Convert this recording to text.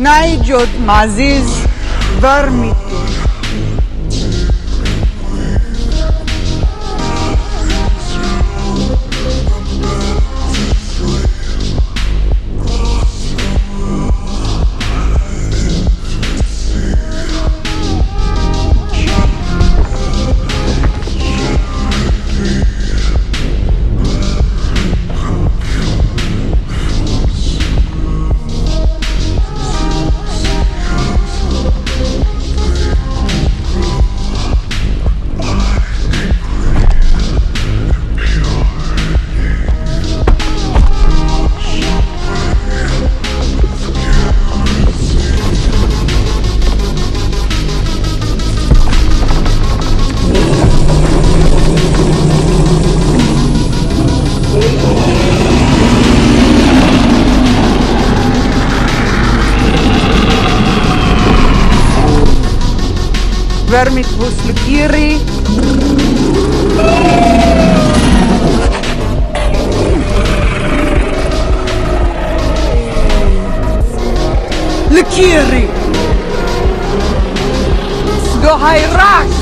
نایجود معزیز بر میتون Vermit Vuslukiri. Lukiri. Do Hayrak.